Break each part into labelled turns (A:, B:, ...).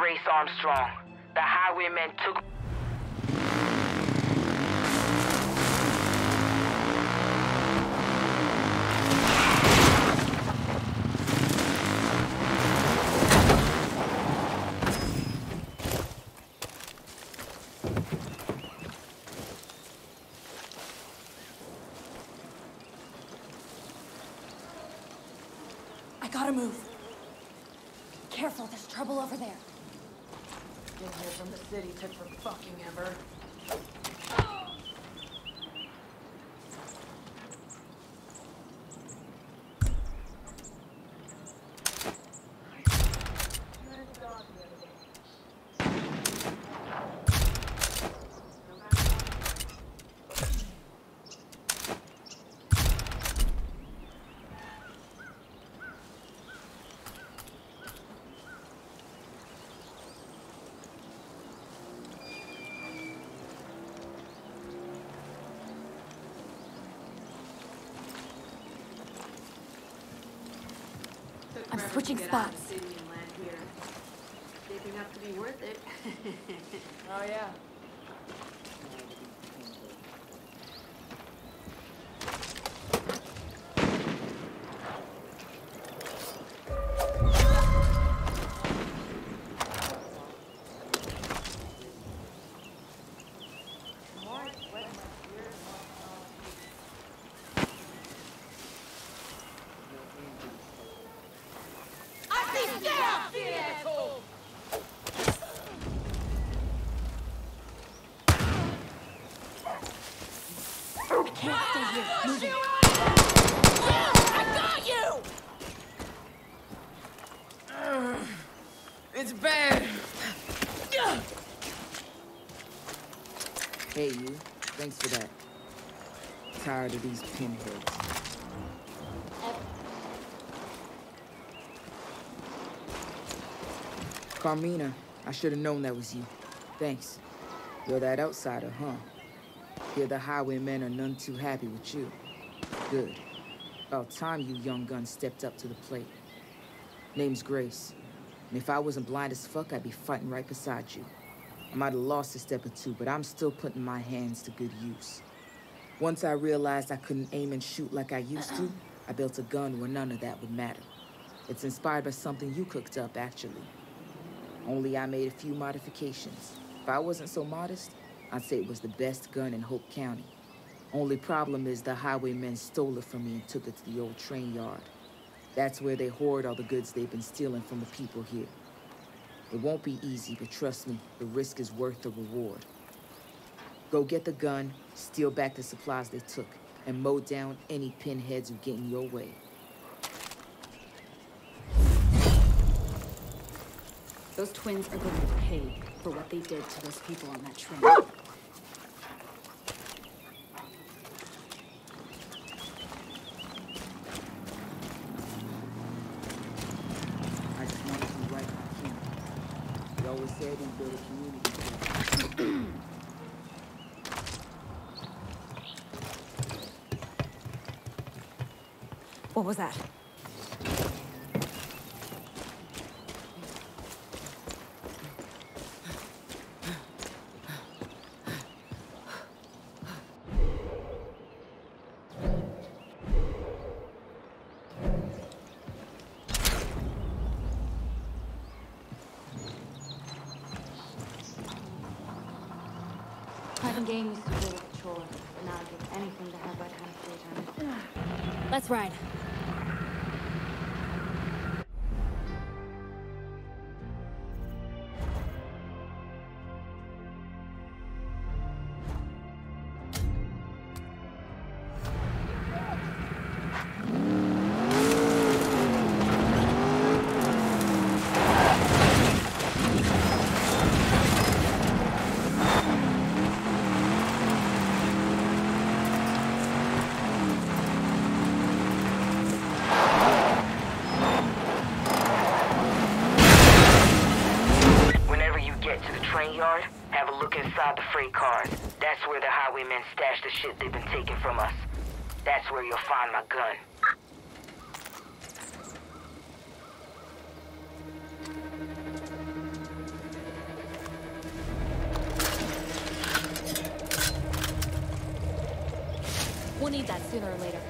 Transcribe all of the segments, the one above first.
A: Grace Armstrong. The highwaymen took
B: I gotta move. Careful, there's trouble over there.
C: Here from the city took for fucking ever.
B: Switching
D: get out
B: spots.
D: land here. Shaping up to be worth it.
C: Oh yeah.
E: Hey, you. Thanks for that. Tired of these pinheads. Carmina, I should have known that was you. Thanks. You're that outsider, huh? Here the highwaymen are none too happy with you. Good. About time you young guns stepped up to the plate. Name's Grace. And if I wasn't blind as fuck, I'd be fighting right beside you. I might have lost a step or two, but I'm still putting my hands to good use. Once I realized I couldn't aim and shoot like I used to, uh-uh. I built a gun where none of that would matter. It's inspired by something you cooked up, actually. Only I made a few modifications. If I wasn't so modest, I'd say it was the best gun in Hope County. Only problem is the highwaymen stole it from me and took it to the old train yard. That's where they hoard all the goods they've been stealing from the people here. It won't be easy, but trust me, the risk is worth the reward. Go get the gun, steal back the supplies they took, and mow down any pinheads who get in your way.
B: Those twins are going to pay for what they did to those people on that train.
E: I just wanted to right my king. He always said he built a community.
B: What was that?
D: Gang used to like a chore. but Now I give anything to have that kind of free time.
B: Let's ride.
A: Where you'll find my gun. We'll need that sooner or later.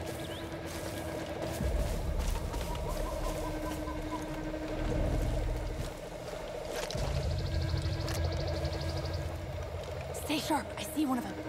A: Stay sharp. I see one of them.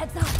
A: Heads up!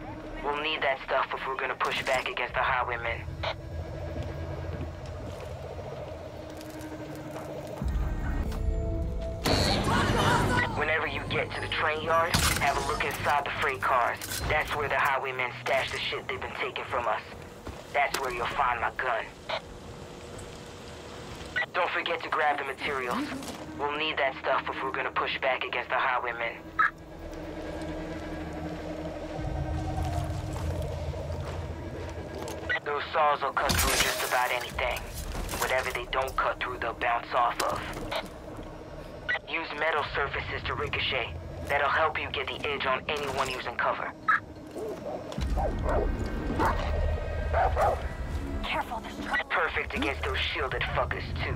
E: That stuff if we're gonna push back against the highwaymen. Whenever you get to the train yard, have a look inside the freight cars. That's where the highwaymen stash the shit they've been taking from us. That's where you'll find my gun. Don't forget to grab the materials. We'll need that stuff if we're gonna push back against the highwaymen. Those saws will cut through just about anything. Whatever they don't cut through, they'll bounce off of. Use metal surfaces to ricochet. That'll help you get the edge on anyone using cover.
A: Careful, trouble.
E: Perfect against those shielded fuckers, too.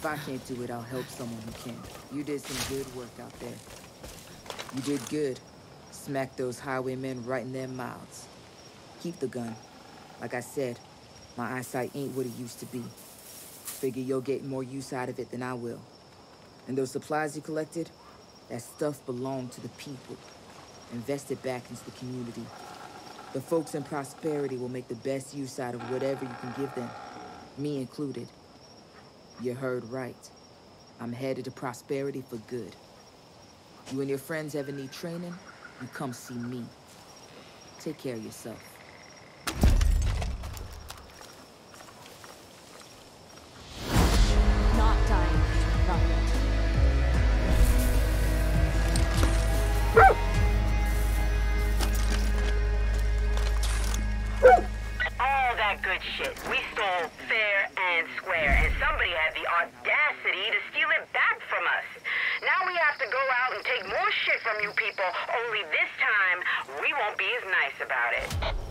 E: If I can't do it, I'll help someone who can. You did some good work out there. You did good. Smack those highwaymen right in their mouths. Keep the gun. Like I said, my eyesight ain't what it used to be. Figure you'll get more use out of it than I will. And those supplies you collected, that stuff belonged to the people. Invest it back into the community. The folks in Prosperity will make the best use out of whatever you can give them, me included. You heard right. I'm headed to Prosperity for good. You and your friends ever need training, you come see me. Take care of yourself.
B: Not dying. Not.
A: All that good shit. We stole fair square, and somebody had the audacity to steal it back from us. Now we have to go out and take more shit from you people, only this time we won't be as nice about it.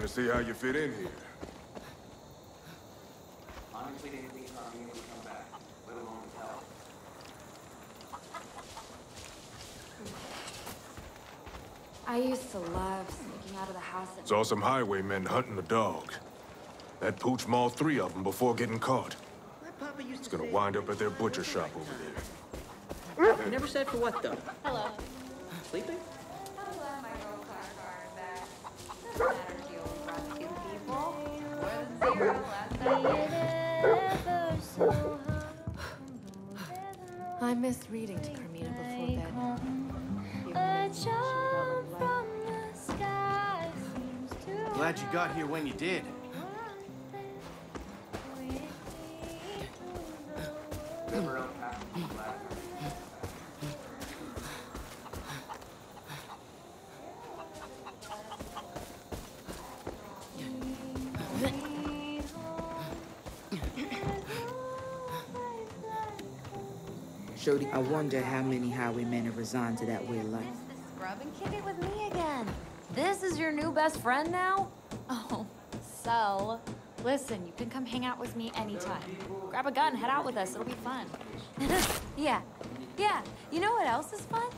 F: Waiting to see how you fit in here.
G: Honestly, didn't think Carmina would come back, let alone help.
D: I used to love sneaking out of the house at
F: Saw some highwaymen hunting a dog. That pooch mauled three of them before getting caught.
H: My papa used
F: It's
H: to
F: gonna
H: say-
F: wind up at their butcher shop over there.
H: You never said for what, though.
B: Hello.
H: Sleeping?
D: I missed reading to Carmina before bed.
G: Glad you got here when you did.
E: Wonder how many highwaymen have resigned to that way of life.
D: Scrub and kick it with me again. This is your new best friend now?
B: Oh, so. Listen, you can come hang out with me anytime. Grab a gun, head out with us. It'll be fun.
D: yeah. Yeah. You know what else is fun?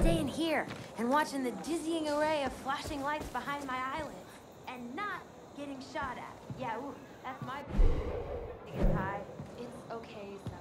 D: Staying here and watching the dizzying array of flashing lights behind my eyelids. And not getting shot at. Yeah, ooh, that's my biggest high.
B: It's okay, Sally.